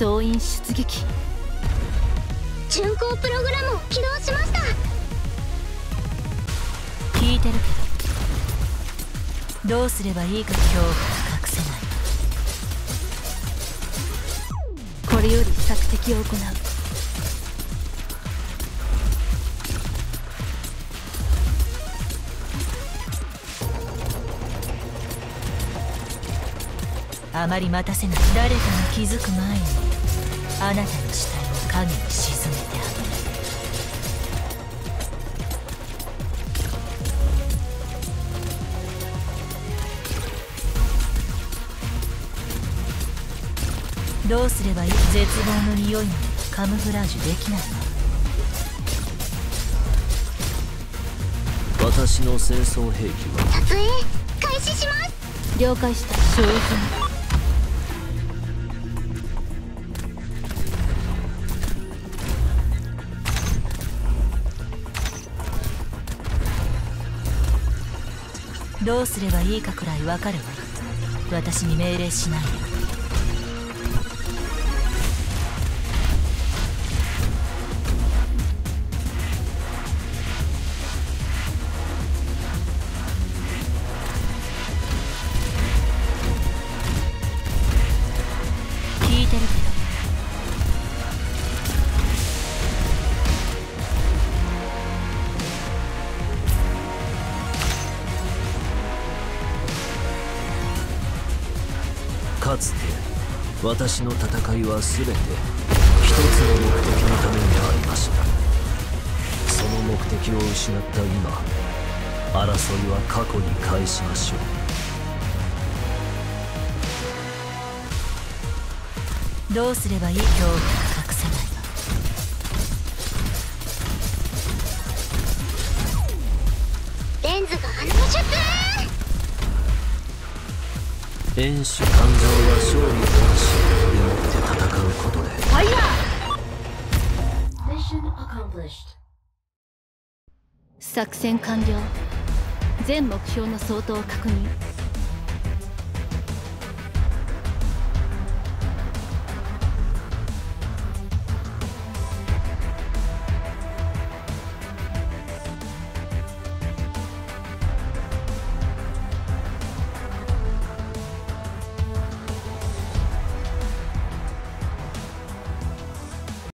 総員出撃。巡航プログラムを起動しました。聞いてるけどどうすればいいか恐怖が隠せない。これより索敵を行うあまり待たせない。誰かが気づく前にあなたの死体を影に沈めてあげる。どうすればいい？絶望の匂いまでカムフラージュできないわ私の戦争兵器は。撮影開始します。了解した。正気どうすればいいかくらいわかるわ。私に命令しないで。かつて私の戦いは全て一つの目的のためにありました。その目的を失った今争いは過去に返しましょう。どうすればいい恐怖が隠せない。わレンズが反応シュ演手感情は勝利を楽しみでもって戦うことで。ファイヤ Mission accomplished. ー作戦完了。全目標の相当を確認